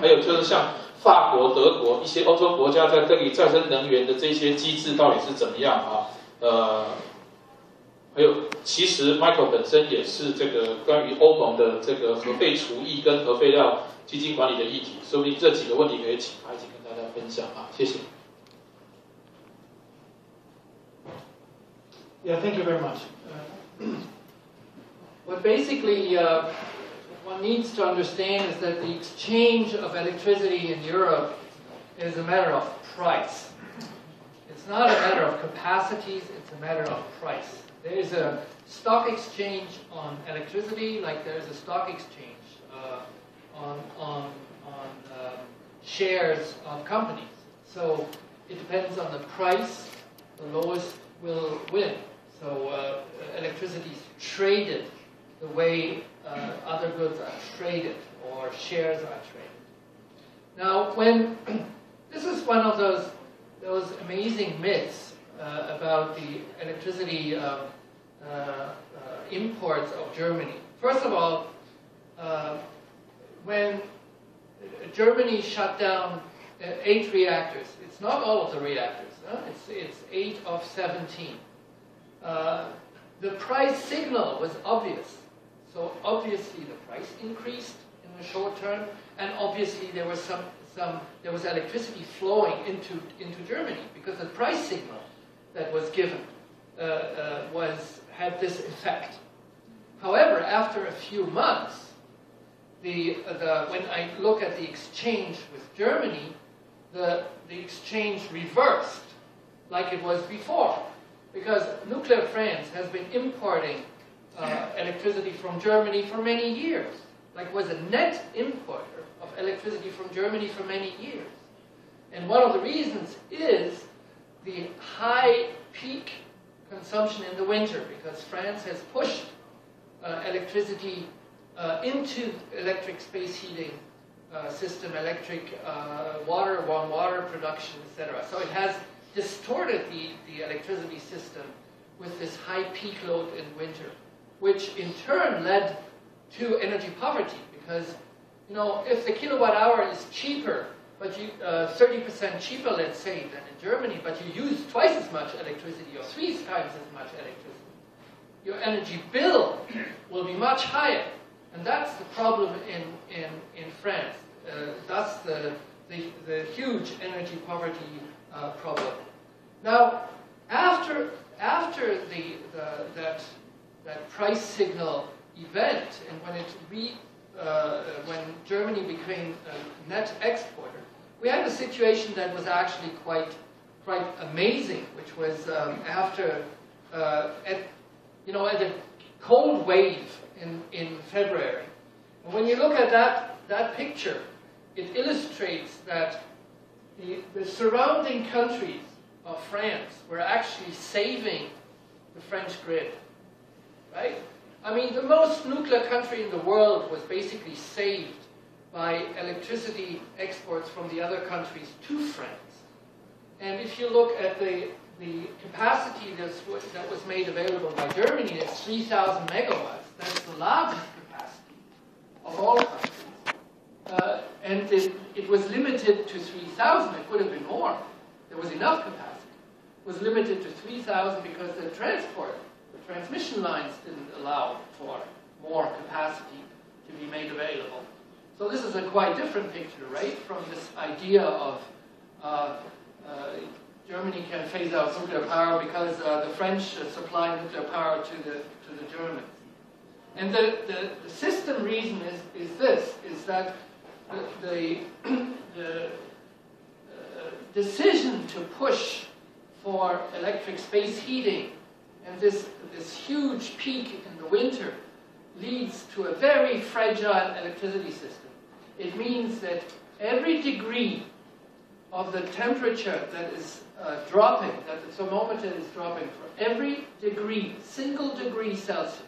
还有就是像法国、德国一些欧洲国家在这里再生能源的这些机制到底是怎么样啊？呃，还有其实 Michael 本身也是这个关于欧盟的这个核废除役跟核废料基金管理的议题，说不定这几个问题可以请他一起跟大家分享啊，谢谢。Yeah, thank you very much. Uh, what basically uh, needs to understand is that the exchange of electricity in Europe is a matter of price. It's not a matter of capacities, it's a matter of price. There is a stock exchange on electricity like there is a stock exchange uh, on, on, on um, shares of companies. So it depends on the price, the lowest will win. So uh, electricity is traded the way other goods are traded or shares are traded. Now, when this is one of those those amazing myths uh, about the electricity um, uh, uh, imports of Germany. First of all, uh, when Germany shut down eight reactors, it's not all of the reactors. It's, it's eight of 17. Uh, the price signal was obvious. So obviously the price increased in the short term, and obviously there was some, some there was electricity flowing into, into Germany because the price signal that was given uh, uh, was, had this effect. However, after a few months, the, the, when I look at the exchange with Germany, the, the exchange reversed like it was before because Nuclear France has been importing uh, electricity from Germany for many years. Like was a net importer of electricity from Germany for many years. And one of the reasons is the high peak consumption in the winter because France has pushed uh, electricity uh, into electric space heating uh, system, electric uh, water, warm water production, etc. So it has distorted the, the electricity system with this high peak load in winter, which in turn led to energy poverty because, you know, if the kilowatt hour is cheaper, but you 30% uh, cheaper, let's say, than in Germany, but you use twice as much electricity or three times as much electricity, your energy bill will be much higher. And that's the problem in, in, in France. Uh, that's the, the, the huge energy poverty uh, problem. Now, after, after the, the, that, that price signal event, and when, it re, uh, when Germany became a net exporter, we had a situation that was actually quite, quite amazing, which was um, after, uh, at, you know, at a cold wave in, in February. And when you look at that, that picture, it illustrates that the, the surrounding countries of France were actually saving the French grid, right? I mean, the most nuclear country in the world was basically saved by electricity exports from the other countries to France. And if you look at the, the capacity that was made available by Germany, it's 3,000 megawatts. That's the largest capacity of all countries. Uh, and it, it was limited to 3,000. It could have been more. There was enough capacity It was limited to 3,000 because the transport, the transmission lines didn't allow for more capacity to be made available. So this is a quite different picture, right, from this idea of uh, uh, Germany can phase out nuclear power because uh, the French supply nuclear power to the, to the Germans. And the, the, the system reason is, is this, is that the, the, the uh, decision to push for electric space heating. And this, this huge peak in the winter leads to a very fragile electricity system. It means that every degree of the temperature that is uh, dropping, that the thermometer is dropping, for every degree, single degree Celsius,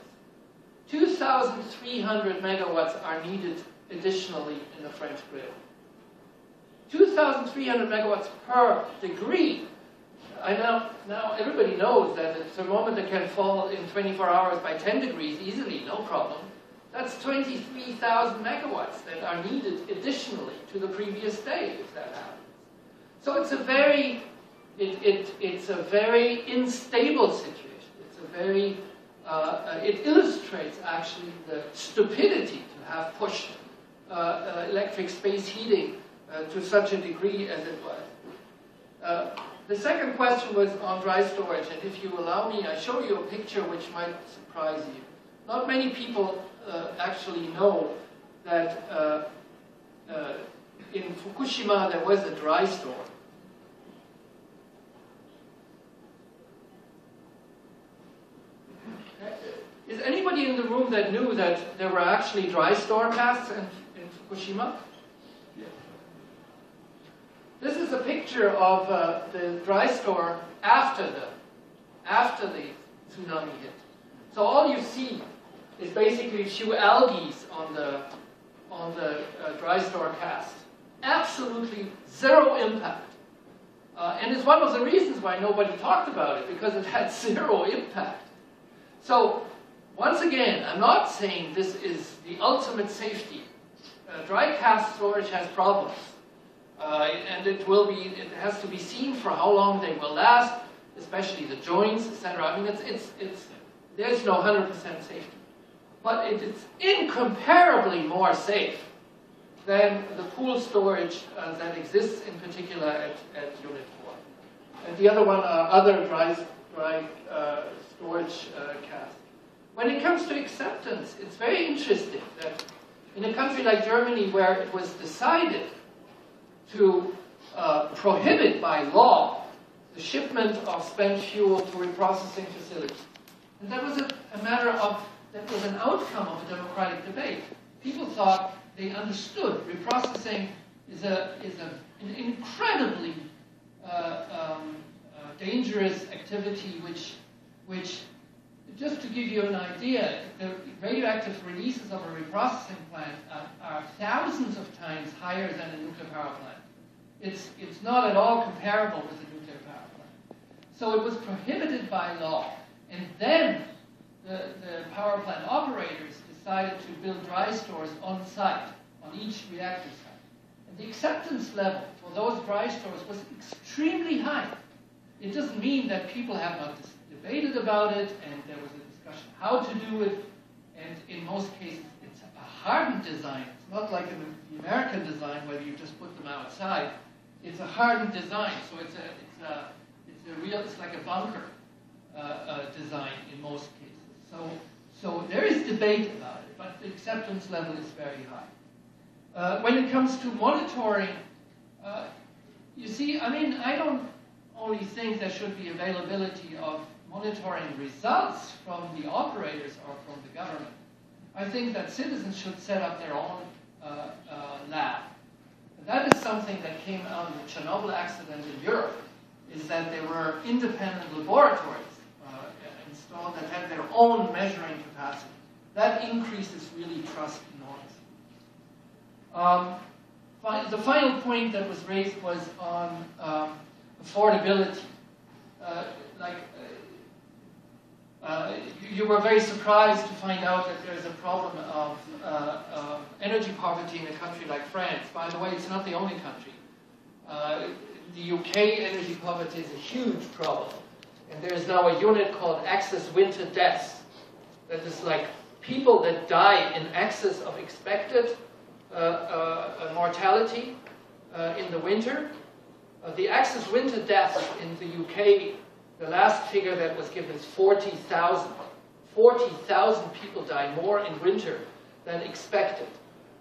2,300 megawatts are needed additionally in the French grid. 2,300 megawatts per degree I now, now everybody knows that the thermometer can fall in 24 hours by 10 degrees easily, no problem. That's 23,000 megawatts that are needed additionally to the previous day if that happens. So it's a very, it, it, it's a very unstable situation. It's a very, uh, uh, it illustrates actually the stupidity to have pushed uh, uh electric space heating uh, to such a degree as it was. The second question was on dry storage, and if you allow me, I show you a picture which might surprise you. Not many people uh, actually know that uh, uh, in Fukushima there was a dry store. Is anybody in the room that knew that there were actually dry store casks in, in Fukushima? This is a picture of uh, the dry store after the after the tsunami hit. So all you see is basically few algae on the on the uh, dry store cask. Absolutely zero impact. Uh, and it's one of the reasons why nobody talked about it, because it had zero impact. So, once again, I'm not saying this is the ultimate safety. Uh, dry cask storage has problems. Uh, and it will be, it has to be seen for how long they will last, especially the joints, etc. I mean, it's, it's, it's, there's no 100% safety. But it is incomparably more safe than the pool storage uh, that exists in particular at, at Unit 4. And the other one are other dry, dry uh, storage uh, casks. When it comes to acceptance, it's very interesting that in a country like Germany where it was decided to uh, prohibit by law the shipment of spent fuel to reprocessing facilities. And that was a, a matter of, that was an outcome of a democratic debate. People thought they understood reprocessing is, a, is a, an incredibly uh, um, uh, dangerous activity which, which, just to give you an idea, the radioactive releases of a reprocessing plant are, are thousands of times higher than a nuclear power plant. It's, it's not at all comparable with a nuclear power plant. So it was prohibited by law. And then the, the power plant operators decided to build dry stores on site, on each reactor site. And the acceptance level for those dry stores was extremely high. It doesn't mean that people have not debated about it and there was a discussion how to do it. And in most cases, it's a hardened design. It's not like the American design where you just put them outside it's a hardened design, so it's a, it's a, it's a real, it's like a bunker uh, uh, design in most cases. So, so there is debate about it, but the acceptance level is very high. Uh, when it comes to monitoring, uh, you see, I mean, I don't only think there should be availability of monitoring results from the operators or from the government. I think that citizens should set up their own uh, uh, lab that is something that came out of the Chernobyl accident in Europe, is that there were independent laboratories uh, installed that had their own measuring capacity. That increases really trust enormously. Um, the final point that was raised was on um, affordability. Uh, like uh, you were very surprised to find out that there's a problem of uh, uh, energy poverty in a country like France. By the way, it's not the only country. Uh, the UK energy poverty is a huge problem. And there is now a unit called excess winter deaths. That is like people that die in excess of expected uh, uh, mortality in the winter. the excess winter deaths in the UK the last figure that was given is 40,000. 40,000 people die more in winter than expected,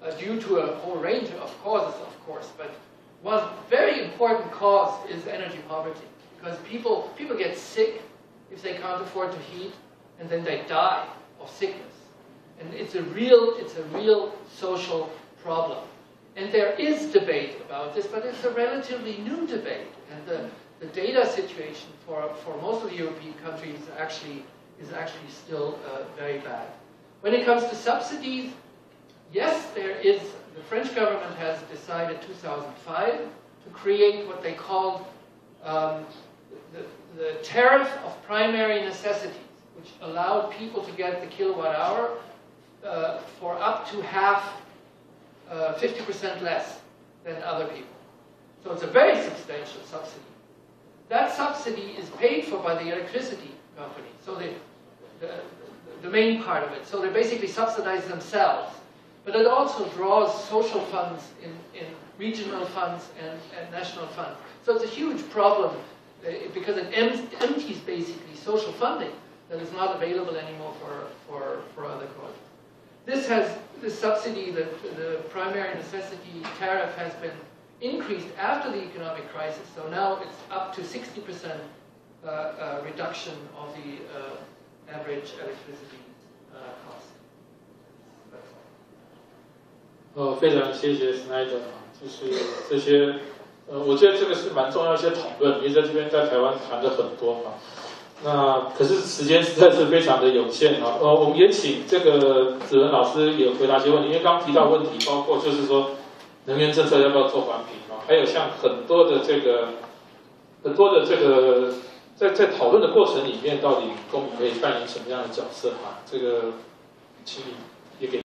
uh, due to a whole range of causes, of course. But one very important cause is energy poverty, because people, people get sick if they can't afford to heat, and then they die of sickness. And it's a real, it's a real social problem. And there is debate about this, but it's a relatively new debate. And the, the data situation for, for most of the European countries actually, is actually still uh, very bad. When it comes to subsidies, yes, there is, the French government has decided 2005 to create what they called um, the, the tariff of primary necessities, which allowed people to get the kilowatt hour uh, for up to half, uh, 50% less than other people. So it's a very substantial subsidy. That subsidy is paid for by the electricity company, so the, the, the main part of it. So they basically subsidize themselves. But it also draws social funds in, in regional funds and, and national funds. So it's a huge problem uh, because it empties basically social funding that is not available anymore for, for, for other causes. This has, the subsidy, the, the primary necessity tariff has been increased after the economic crisis, so now it's up to 60% uh, uh, reduction of the uh, average electricity uh, cost. 呃，非常谢谢 Snyder，就是这些，呃，我觉得这个是蛮重要一些讨论，因为在这边在台湾谈的很多嘛。那可是时间实在是非常的有限啊，呃，我们也请这个子文老师也回答一些问题，因为刚提到问题，包括就是说能源政策要不要做环评啊，还有像很多的这个很多的这个在在讨论的过程里面，到底公民可以扮演什么样的角色啊？这个，请你也给。